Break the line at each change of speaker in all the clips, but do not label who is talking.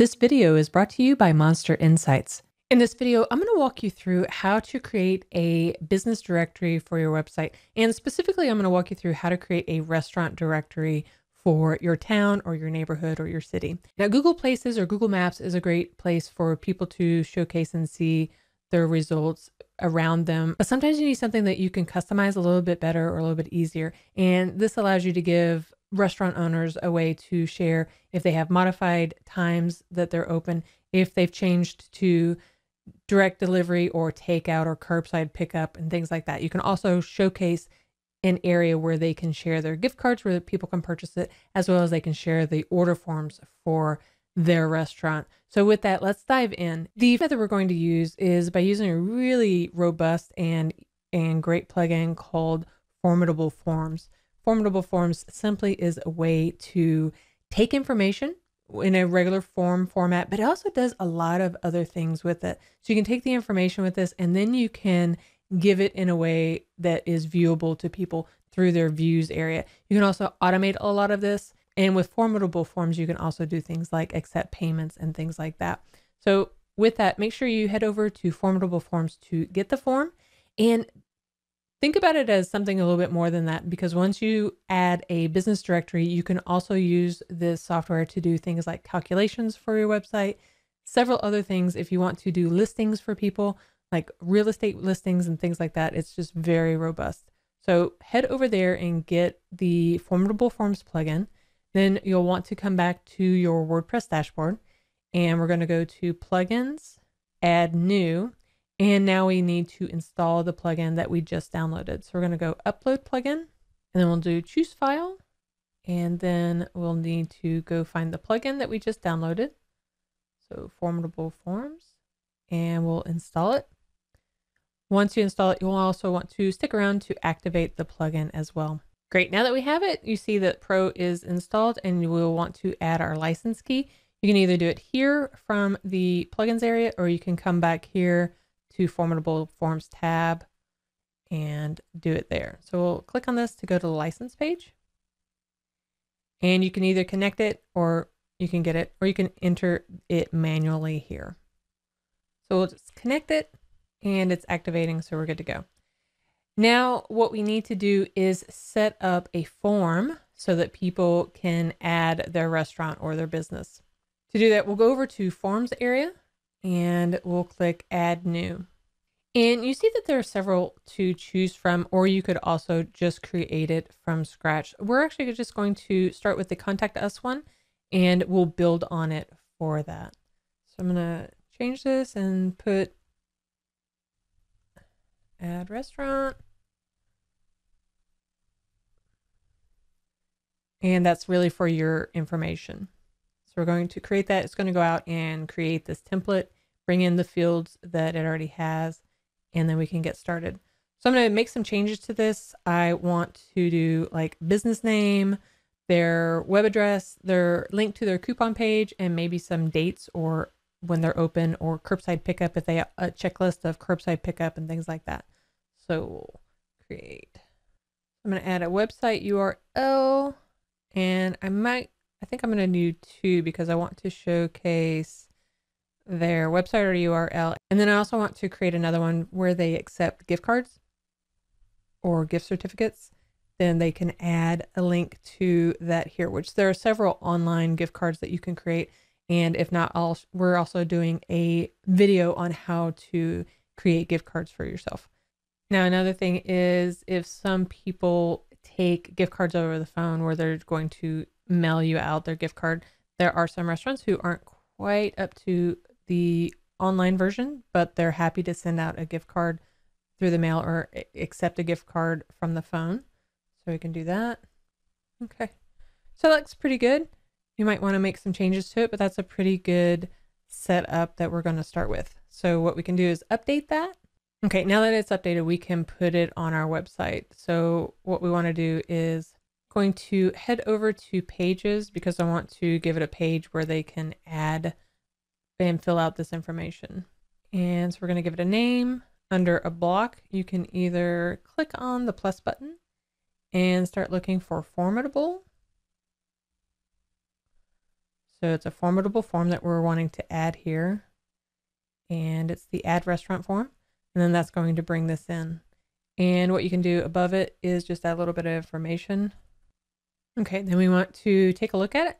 This video is brought to you by Monster Insights. In this video, I'm going to walk you through how to create a business directory for your website. And specifically, I'm going to walk you through how to create a restaurant directory for your town or your neighborhood or your city. Now, Google Places or Google Maps is a great place for people to showcase and see their results around them. But sometimes you need something that you can customize a little bit better or a little bit easier. And this allows you to give restaurant owners a way to share if they have modified times that they're open, if they've changed to direct delivery or takeout or curbside pickup and things like that. You can also showcase an area where they can share their gift cards where people can purchase it, as well as they can share the order forms for their restaurant. So with that, let's dive in. The method we're going to use is by using a really robust and and great plugin called Formidable Forms. Formidable Forms simply is a way to take information in a regular form format, but it also does a lot of other things with it. So you can take the information with this and then you can give it in a way that is viewable to people through their views area. You can also automate a lot of this. And with formidable forms, you can also do things like accept payments and things like that. So with that, make sure you head over to formidable forms to get the form. And Think about it as something a little bit more than that because once you add a business directory, you can also use this software to do things like calculations for your website, several other things. If you want to do listings for people, like real estate listings and things like that, it's just very robust. So head over there and get the Formidable Forms plugin. Then you'll want to come back to your WordPress dashboard and we're going to go to plugins, add new, and now we need to install the plugin that we just downloaded. So we're going to go upload plugin and then we'll do choose file. And then we'll need to go find the plugin that we just downloaded. So formidable forms and we'll install it. Once you install it, you'll also want to stick around to activate the plugin as well. Great. Now that we have it, you see that Pro is installed and you will want to add our license key. You can either do it here from the plugins area or you can come back here to Formidable Forms tab and do it there. So we'll click on this to go to the license page. And you can either connect it or you can get it or you can enter it manually here. So we'll just connect it and it's activating so we're good to go. Now what we need to do is set up a form so that people can add their restaurant or their business. To do that, we'll go over to forms area and we'll click add new. And you see that there are several to choose from, or you could also just create it from scratch. We're actually just going to start with the contact us one and we'll build on it for that. So I'm going to change this and put add restaurant. And that's really for your information. So we're going to create that. It's going to go out and create this template, bring in the fields that it already has, and then we can get started. So I'm going to make some changes to this. I want to do like business name, their web address, their link to their coupon page, and maybe some dates or when they're open or curbside pickup if they have a checklist of curbside pickup and things like that. So create. I'm going to add a website URL and I might, I think I'm going to do two because I want to showcase their website or URL. And then I also want to create another one where they accept gift cards or gift certificates. Then they can add a link to that here, which there are several online gift cards that you can create. And if not, I'll, we're also doing a video on how to create gift cards for yourself. Now, another thing is if some people take gift cards over the phone where they're going to mail you out their gift card, there are some restaurants who aren't quite up to the online version, but they're happy to send out a gift card through the mail or accept a gift card from the phone. So we can do that. Okay. So that looks pretty good. You might want to make some changes to it, but that's a pretty good setup that we're going to start with. So what we can do is update that. Okay, now that it's updated, we can put it on our website. So what we want to do is going to head over to pages because I want to give it a page where they can add and fill out this information. And so we're going to give it a name. Under a block, you can either click on the plus button and start looking for formidable. So it's a formidable form that we're wanting to add here. And it's the add restaurant form. And then that's going to bring this in. And what you can do above it is just add a little bit of information. Okay, then we want to take a look at it.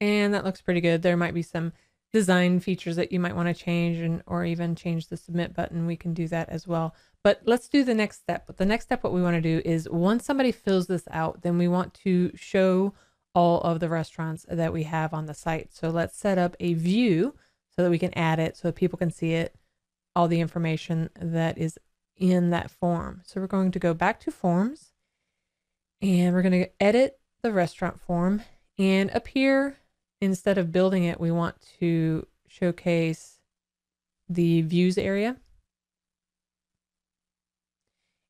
And that looks pretty good. There might be some design features that you might want to change and or even change the submit button. We can do that as well. But let's do the next step. The next step, what we want to do is once somebody fills this out, then we want to show all of the restaurants that we have on the site. So let's set up a view so that we can add it so people can see it, all the information that is in that form. So we're going to go back to forms and we're going to edit the restaurant form and up here, instead of building it, we want to showcase the views area.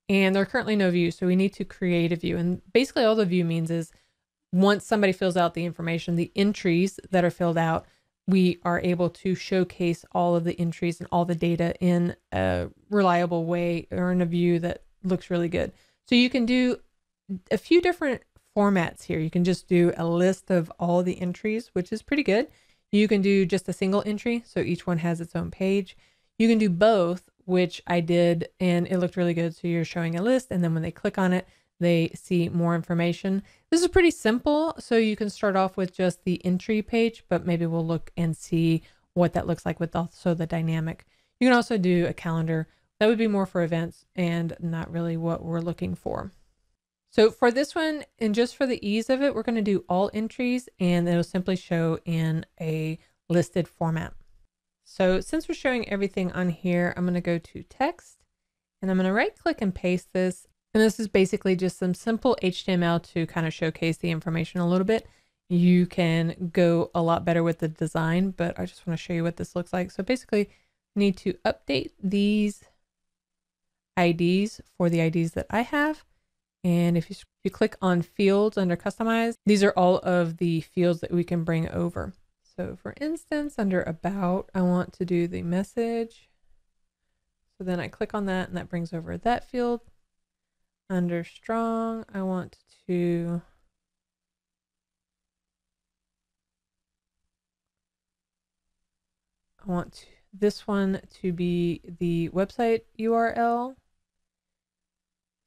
And there are currently no views, so we need to create a view. And basically all the view means is once somebody fills out the information, the entries that are filled out, we are able to showcase all of the entries and all the data in a reliable way or in a view that looks really good. So you can do a few different formats here. You can just do a list of all the entries, which is pretty good. You can do just a single entry, so each one has its own page. You can do both, which I did, and it looked really good. So you're showing a list, and then when they click on it, they see more information. This is pretty simple, so you can start off with just the entry page, but maybe we'll look and see what that looks like with also the dynamic. You can also do a calendar. That would be more for events and not really what we're looking for. So for this one, and just for the ease of it, we're going to do all entries and it'll simply show in a listed format. So since we're showing everything on here, I'm going to go to text and I'm going to right click and paste this. And this is basically just some simple HTML to kind of showcase the information a little bit. You can go a lot better with the design, but I just want to show you what this looks like. So basically need to update these IDs for the IDs that I have. And if you, you click on fields under customize, these are all of the fields that we can bring over. So for instance, under about, I want to do the message. So then I click on that and that brings over that field. Under strong, I want to I want this one to be the website URL. So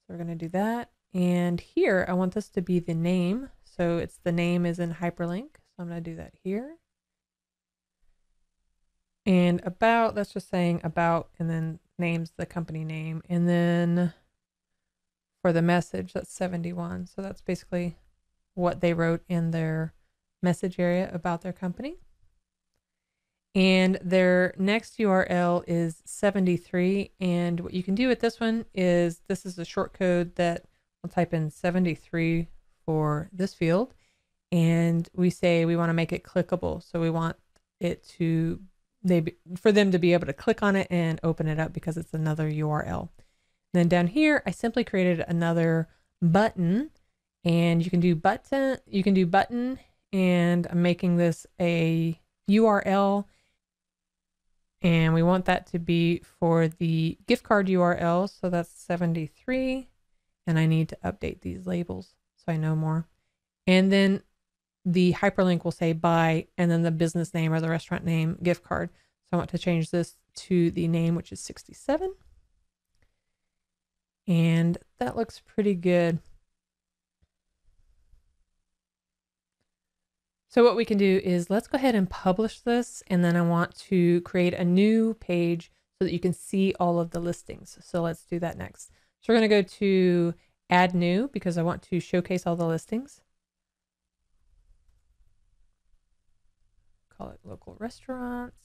we're going to do that. And here, I want this to be the name. So it's the name is in hyperlink. So I'm going to do that here. And about, that's just saying about, and then names the company name. And then for the message, that's 71. So that's basically what they wrote in their message area about their company. And their next URL is 73. And what you can do with this one is this is a short code that I'll type in 73 for this field. And we say we want to make it clickable. So we want it to, they for them to be able to click on it and open it up because it's another URL. then down here, I simply created another button and you can do button, you can do button and I'm making this a URL and we want that to be for the gift card URL. So that's 73 and I need to update these labels so I know more. And then the hyperlink will say buy and then the business name or the restaurant name gift card. So I want to change this to the name, which is 67. And that looks pretty good. So what we can do is let's go ahead and publish this. And then I want to create a new page so that you can see all of the listings. So let's do that next. So we're going to go to add new because I want to showcase all the listings. Call it local restaurants.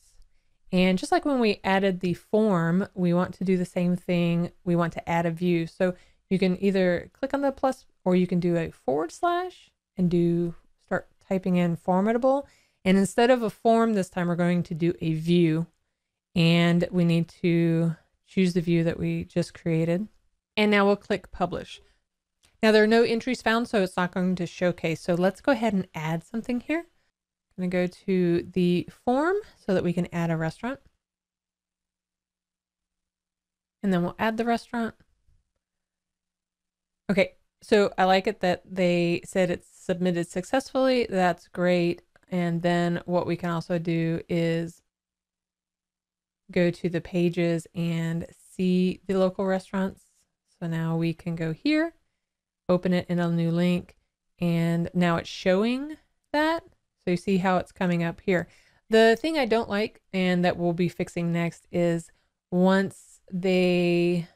And just like when we added the form, we want to do the same thing. We want to add a view. So you can either click on the plus or you can do a forward slash and do start typing in formidable. And instead of a form this time, we're going to do a view. And we need to choose the view that we just created. And now we'll click publish. Now there are no entries found, so it's not going to showcase. So let's go ahead and add something here. I'm going to go to the form so that we can add a restaurant. And then we'll add the restaurant. Okay, so I like it that they said it's submitted successfully. That's great. And then what we can also do is go to the pages and see the local restaurants. So now we can go here, open it in a new link, and now it's showing that. So you see how it's coming up here. The thing I don't like and that we'll be fixing next is once they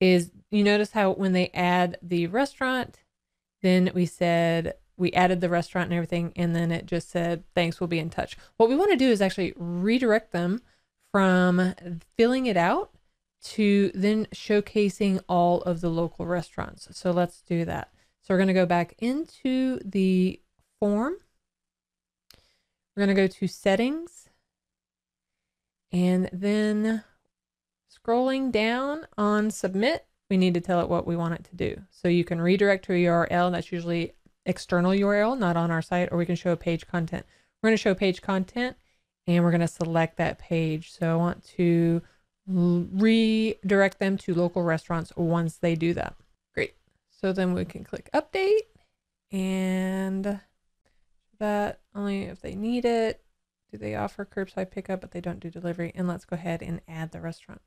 is you notice how when they add the restaurant, then we said we added the restaurant and everything, and then it just said, thanks, we'll be in touch. What we want to do is actually redirect them from filling it out to then showcasing all of the local restaurants. So let's do that. So we're going to go back into the form. We're going to go to settings and then scrolling down on submit, we need to tell it what we want it to do. So you can redirect to a URL. That's usually external URL, not on our site, or we can show page content. We're going to show page content and we're going to select that page. So I want to redirect them to local restaurants once they do that. Great. So then we can click update and that only if they need it. Do they offer curbside pickup, but they don't do delivery? And let's go ahead and add the restaurant.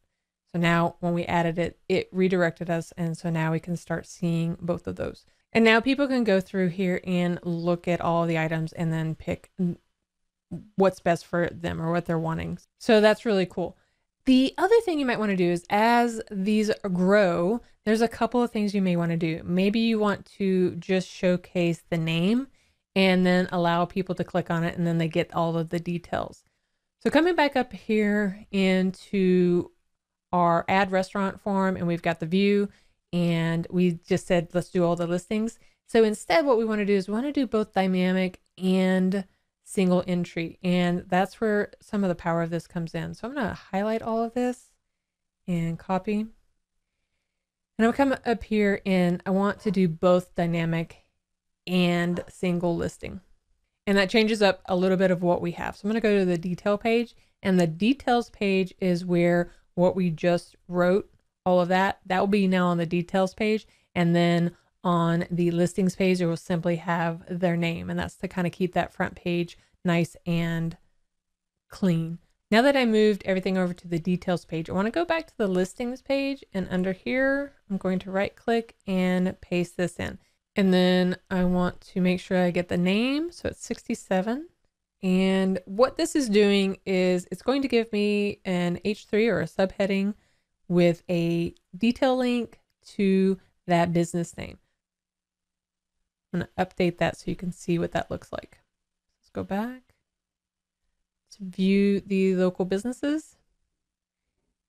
So now when we added it, it redirected us. And so now we can start seeing both of those. And now people can go through here and look at all the items and then pick what's best for them or what they're wanting. So that's really cool. The other thing you might want to do is as these grow, there's a couple of things you may want to do. Maybe you want to just showcase the name and then allow people to click on it and then they get all of the details. So coming back up here into our add restaurant form and we've got the view and we just said, let's do all the listings. So instead what we want to do is we want to do both dynamic and single entry. And that's where some of the power of this comes in. So I'm going to highlight all of this and copy. And I'll come up here and I want to do both dynamic and single listing. And that changes up a little bit of what we have. So I'm going to go to the detail page and the details page is where what we just wrote, all of that, that will be now on the details page. And then on the listings page, it will simply have their name. And that's to kind of keep that front page nice and clean. Now that I moved everything over to the details page, I want to go back to the listings page and under here, I'm going to right click and paste this in. And then I want to make sure I get the name. So it's 67. And what this is doing is it's going to give me an H3 or a subheading with a detail link to that business name. I'm going to update that so you can see what that looks like. Let's go back to view the local businesses.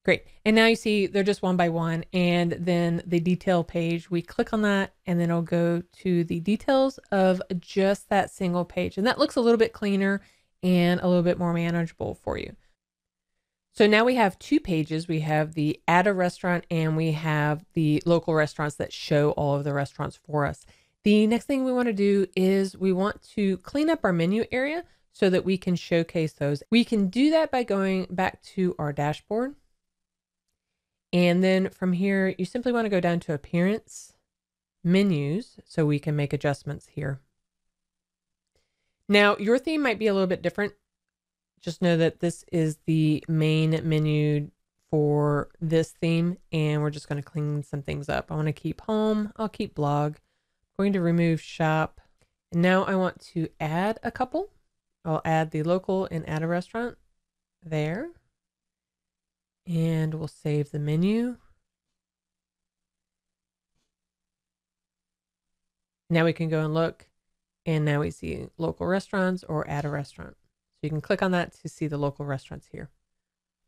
Great. And now you see they're just one by one. And then the detail page, we click on that and then it'll go to the details of just that single page. And that looks a little bit cleaner and a little bit more manageable for you. So now we have two pages. We have the add a restaurant and we have the local restaurants that show all of the restaurants for us. The next thing we want to do is we want to clean up our menu area so that we can showcase those. We can do that by going back to our dashboard. And then from here, you simply want to go down to appearance, menus, so we can make adjustments here. Now, your theme might be a little bit different. Just know that this is the main menu for this theme, and we're just going to clean some things up. I want to keep home. I'll keep blog going to remove shop. And now I want to add a couple. I'll add the local and add a restaurant there. And we'll save the menu. Now we can go and look and now we see local restaurants or add a restaurant. So you can click on that to see the local restaurants here.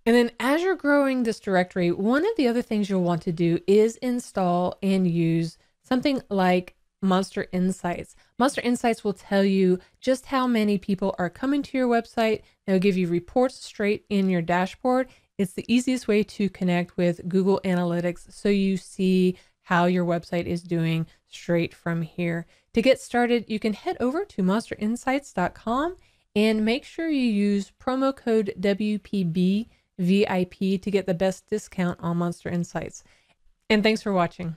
And then as you're growing this directory, one of the other things you'll want to do is install and use something like Monster Insights. Monster Insights will tell you just how many people are coming to your website. They'll give you reports straight in your dashboard. It's the easiest way to connect with Google Analytics so you see how your website is doing straight from here. To get started, you can head over to monsterinsights.com and make sure you use promo code WPB VIP to get the best discount on Monster Insights. And thanks for watching.